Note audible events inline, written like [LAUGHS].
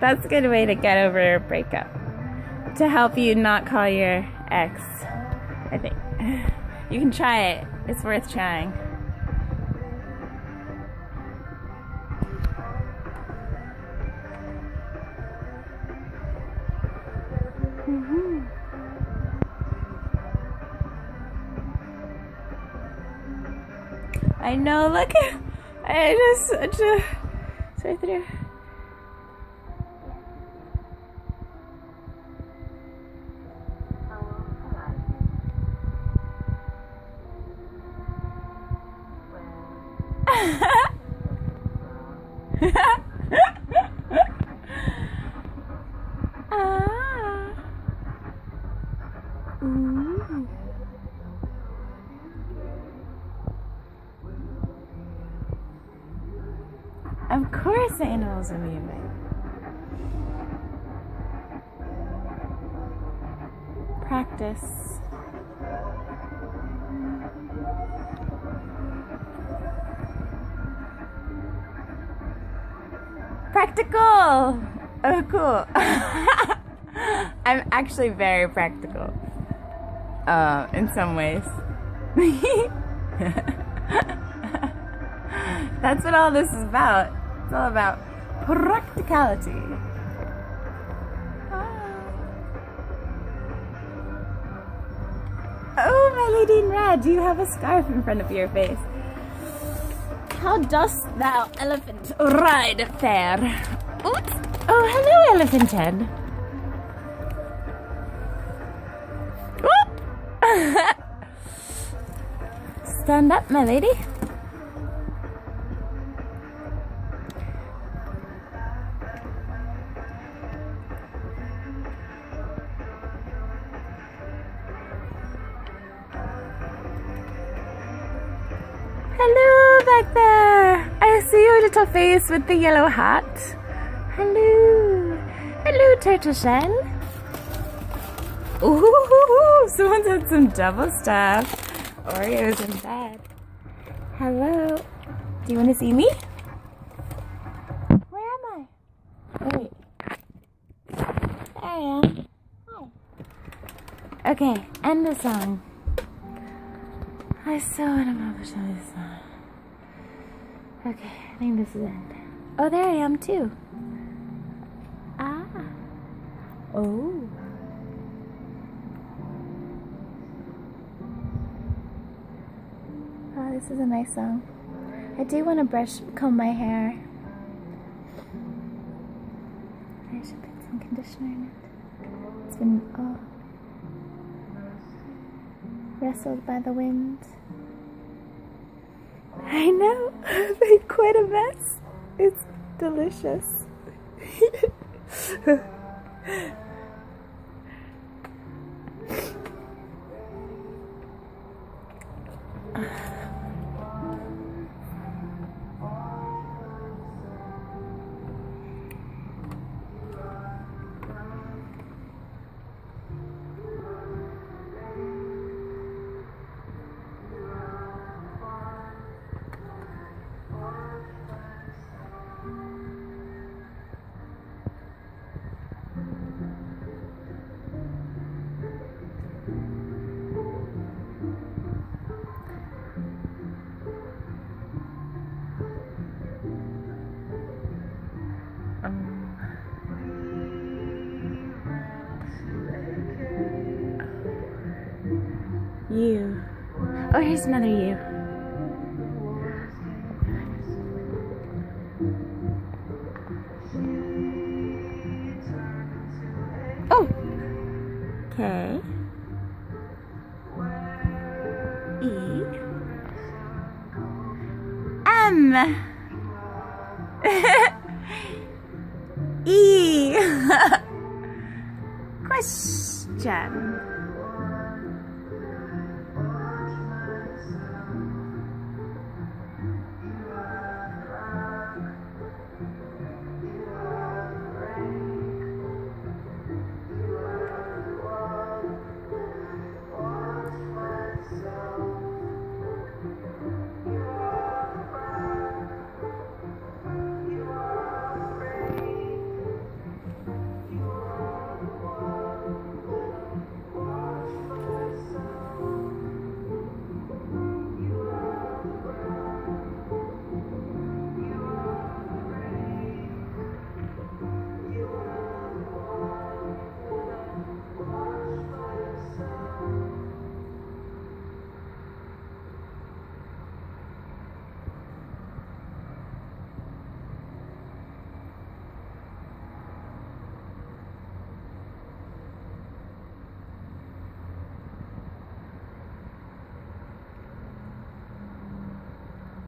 That's a good way to get over a breakup. To help you not call your ex, I think. [SIGHS] You can try it. It's worth trying. Mhm. I know, look. I just a sorry through. Of course, the animals are moving. Practice. Practical! Oh, cool. [LAUGHS] I'm actually very practical. Uh, in some ways. [LAUGHS] That's what all this is about. It's all about practicality. Oh, my lady in red, do you have a scarf in front of your face. How dost thou, elephant, ride fair? Oops. Oh, hello, elephant head. [LAUGHS] Stand up, my lady. Hello back there. I see your little face with the yellow hat. Hello. Hello, turtle shell. Ooh, [LAUGHS] someone's had some double stuff. Oreos in bed. Hello. Do you want to see me? Where am I? Oh, wait. There I am. Hi. Okay, end the song. I so want to publish this song. Okay, I think this is it. Oh, there I am too. Ah. Oh. Oh, this is a nice song. I do want to brush, comb my hair. I should put some conditioner in it. It's been oh, rustled by the wind. I know, [LAUGHS] made quite a mess. It's delicious. [LAUGHS] You. Oh, here's another you. Oh. Okay. E. M. [LAUGHS] e. [LAUGHS] Question.